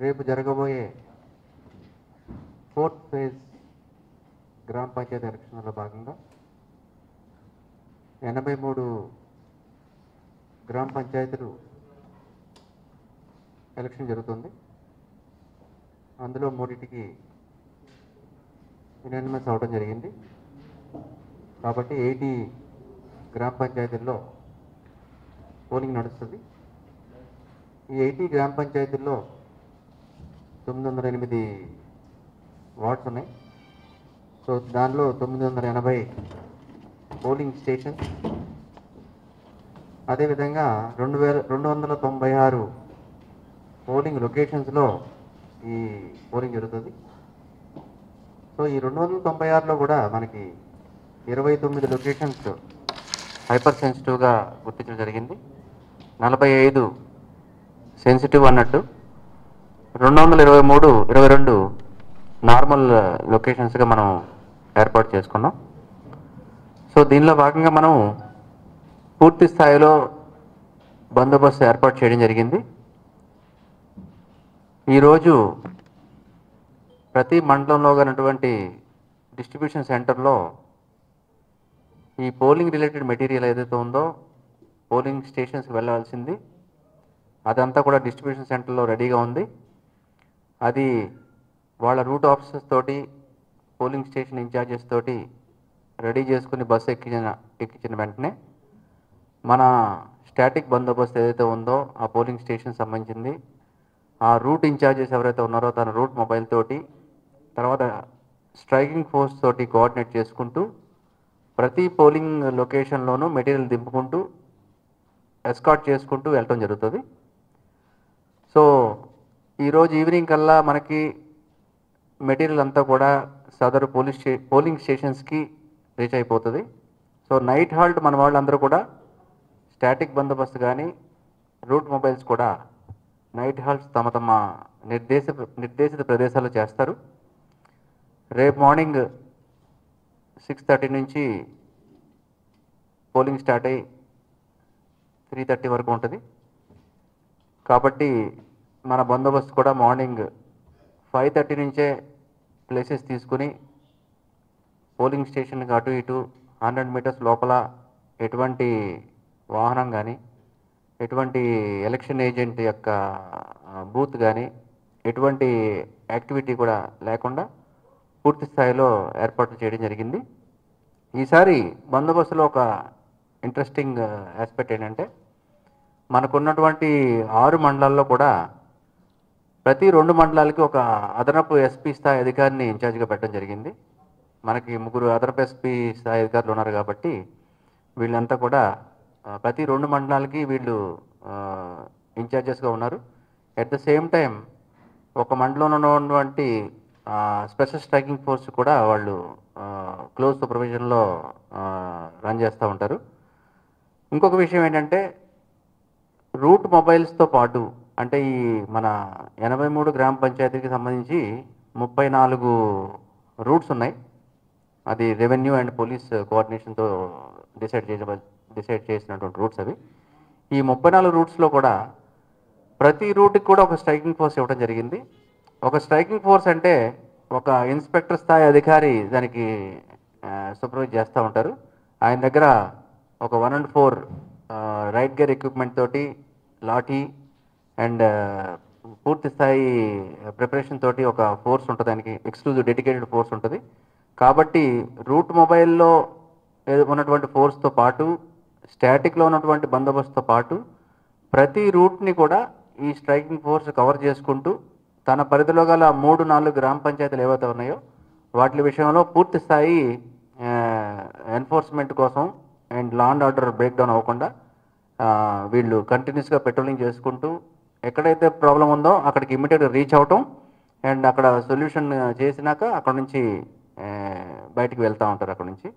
రేపు జరగబోయే fourth phase గ్రామ పంచాయతీ ఎలక్షన్లో భాగంగా ఎనభై మూడు గ్రామ పంచాయతీలు ఎలక్షన్ జరుగుతుంది. అందులో మూడింటికి యునానిమస్ అవడం జరిగింది. కాబట్టి ఎయిటీ గ్రామ పంచాయతీల్లో పోలింగ్ నడుస్తుంది. ఈ ఎయిటీ గ్రామ పంచాయతీల్లో తొమ్మిది వందల ఎనిమిది వార్డ్స్ ఉన్నాయి. సో దానిలో తొమ్మిది వందల ఎనభై పోలింగ్ స్టేషన్. అదేవిధంగా రెండు వేల రెండు వందల తొంభై ఆరు పోలింగ్ లొకేషన్స్లో ఈ పోలింగ్ జరుగుతుంది. సో ఈ రెండు వందల తొంభై ఆరులో కూడా మనకి ఇరవై తొమ్మిది లొకేషన్స్ హైపర్ సెన్సిటివ్గా గుర్తించడం జరిగింది. నలభై ఐదు సెన్సిటివ్ అన్నట్టు రెండు వందల ఇరవై మూడు ఇరవై రెండు నార్మల్ లొకేషన్స్గా మనం ఏర్పాటు చేసుకున్నాం. సో దీనిలో భాగంగా మనం పూర్తి స్థాయిలో బందోబస్తు ఏర్పాటు చేయడం జరిగింది. ఈరోజు ప్రతి మండలంలో ఉన్నటువంటి డిస్ట్రిబ్యూషన్ సెంటర్లో ఈ పోలింగ్ రిలేటెడ్ మెటీరియల్ ఏదైతే ఉందో పోలింగ్ స్టేషన్స్కి వెళ్ళాల్సింది అదంతా కూడా డిస్ట్రిబ్యూషన్ సెంటర్లో రెడీగా ఉంది. అది వాళ్ళ రూట్ ఆఫీసర్స్ తోటి పోలింగ్ స్టేషన్ ఇన్ఛార్జెస్ తోటి రెడీ చేసుకుని బస్సు ఎక్కించిన ఎక్కించిన వెంటనే మన స్టాటిక్ బందోబస్తు ఏదైతే ఉందో ఆ పోలింగ్ స్టేషన్ సంబంధించింది ఆ రూట్ ఇన్ఛార్జెస్ ఎవరైతే ఉన్నారో తన రూట్ మొబైల్ తోటి తర్వాత స్ట్రైకింగ్ ఫోర్స్ తోటి కోఆర్డినేట్ చేసుకుంటూ ప్రతి పోలింగ్ లొకేషన్లోనూ మెటీరియల్ దింపుకుంటూ ఎస్కాట్ చేసుకుంటూ వెళ్ళటం జరుగుతుంది. సో ఈరోజు ఈవినింగ్ కల్లా మనకి మెటీరియల్ అంతా కూడా సదరు పోలీస్ స్టే పోలింగ్ స్టేషన్స్కి రీచ్ అయిపోతుంది. సో నైట్ హాల్ట్ మన వాళ్ళందరూ కూడా స్టాటిక్ బందోబస్తు కానీ రూట్ మొబైల్స్ కూడా నైట్ హాల్ట్స్ తమ తమ నిర్దేశ నిర్దేశిత ప్రదేశాల్లో చేస్తారు. రేపు మార్నింగ్ సిక్స్ థర్టీ నుంచి పోలింగ్ స్టార్ట్ అయ్యి త్రీ థర్టీ వరకు ఉంటుంది. కాబట్టి మన బందోబస్తు కూడా మార్నింగ్ ఫైవ్ థర్టీ నుంచే ప్లేసెస్ తీసుకుని పోలింగ్ స్టేషన్కి అటు ఇటు హండ్రెడ్ మీటర్స్ లోపల ఎటువంటి వాహనం కానీ ఎటువంటి ఎలక్షన్ ఏజెంట్ యొక్క బూత్ కానీ ఎటువంటి యాక్టివిటీ కూడా లేకుండా పూర్తి స్థాయిలో ఏర్పాట్లు చేయడం జరిగింది. ఈసారి బందోబస్తులో ఒక ఇంట్రెస్టింగ్ ఆస్పెక్ట్ ఏంటంటే మనకున్నటువంటి ఆరు మండలాల్లో కూడా ప్రతి రెండు మండలాలకి ఒక అదనపు ఎస్పీ స్థాయి అధికారిని ఇన్ఛార్జ్గా పెట్టడం జరిగింది. మనకి ముగ్గురు అదనపు ఎస్పీ స్థాయి అధికారులు ఉన్నారు కాబట్టి వీళ్ళంతా కూడా ప్రతి రెండు మండలాలకి వీళ్ళు ఇన్ఛార్జెస్గా ఉన్నారు. ఎట్ ద సేమ్ టైం ఒక మండలంలో ఉన్నటువంటి స్పెషల్ స్ట్రైకింగ్ ఫోర్స్ కూడా వాళ్ళు క్లోజ్ సూపర్విజన్లో రన్ చేస్తూ ఉంటారు. ఇంకొక విషయం ఏంటంటే రూట్ మొబైల్స్తో పాటు అంటే ఈ మన ఎనభై మూడు గ్రామ పంచాయతీకి సంబంధించి ముప్పై నాలుగు రూట్స్ ఉన్నాయి. అది రెవెన్యూ అండ్ పోలీస్ కోఆర్డినేషన్తో డిసైడ్ చేసిన డిసైడ్ చేసినటువంటి రూట్స్ అవి. ఈ ముప్పై నాలుగు రూట్స్లో కూడా ప్రతి రూట్కి కూడా ఒక స్ట్రైకింగ్ ఫోర్స్ ఇవ్వడం జరిగింది. ఒక స్ట్రైకింగ్ ఫోర్స్ అంటే ఒక ఇన్స్పెక్టర్ స్థాయి అధికారి దానికి సూపర్వైజ్ చేస్తూ ఉంటారు. ఆయన దగ్గర ఒక one and four riot gear equipment తోటి లాఠీ అండ్ పూర్తి స్థాయి ప్రిపరేషన్ తోటి ఒక ఫోర్స్ ఉంటుంది దానికి ఎక్స్క్లూజివ్ డెడికేటెడ్ ఫోర్స్ ఉంటుంది. కాబట్టి రూట్ మొబైల్లో ఏదో ఉన్నటువంటి ఫోర్స్తో పాటు స్టాటిక్లో ఉన్నటువంటి బందోబస్తుతో పాటు ప్రతి రూట్ని కూడా ఈ స్ట్రైకింగ్ ఫోర్స్ కవర్ చేసుకుంటూ తన పరిధిలో గల మూడు నాలుగు గ్రామ పంచాయతీలు ఏవైతే ఉన్నాయో వాటి విషయంలో పూర్తి స్థాయి ఎన్ఫోర్స్మెంట్ కోసం and law and order break down అవ్వకుండా వీళ్ళు కంటిన్యూస్గా పెట్రోలింగ్ చేసుకుంటూ ఎక్కడైతే ప్రాబ్లం ఉందో అక్కడికి ఇమ్మీడియట్గా రీచ్ అవటం అండ్ అక్కడ సొల్యూషన్ చేసినాక అక్కడ నుంచి బయటికి వెళ్తూ ఉంటారు అక్కడ నుంచి.